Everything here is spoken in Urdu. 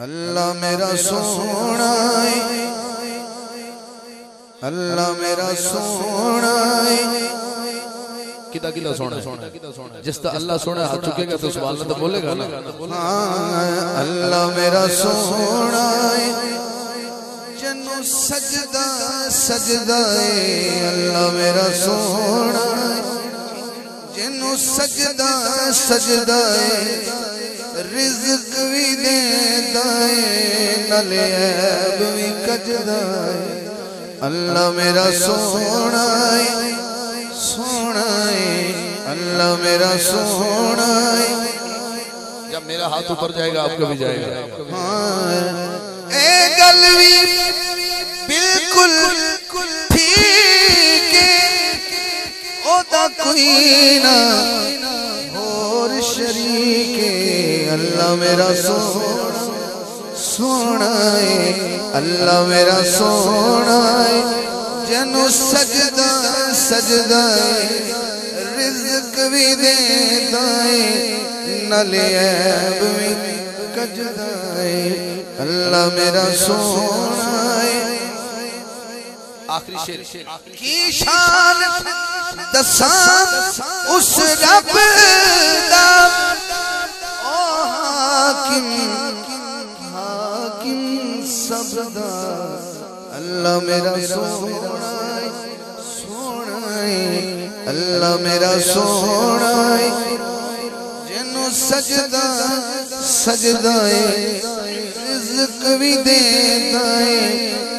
اللہ میرا سونا اللہ میرا سونا ہے کتا کتا سونا جس تا اللہ سونا ہاتھ چکے گا تو سوال نہ تو بولے گا نا۔ ہاں، اللہ میرا سونا جنو سجدہ سجدہ اللہ میرا سونا جنو سجدہ سجدہ رزق بھی عیب بھی کجدہ ہے اللہ میرا سونا ہے سونا ہے اللہ میرا سونا ہے جب میرا ہاتھ اوپر جائے گا آپ کا بھی جائے گا۔ اے گلوی بالکل ٹھیک او دا کوئی نہ اور شریک اللہ میرا سونا سونا ہے اللہ میرا سونا ہے جنو سجدہ سجدہ ہے رزق بھی دیتا ہے نلے عیب بھی کجدہ ہے اللہ میرا سونا ہے آخری شیر کی شان دسان اس رب سب دا اللہ میرا سونا ہے سونا اللہ میرا سونا جنو سجدہ سجدہ ہے، رزق بھی دیتا ہے۔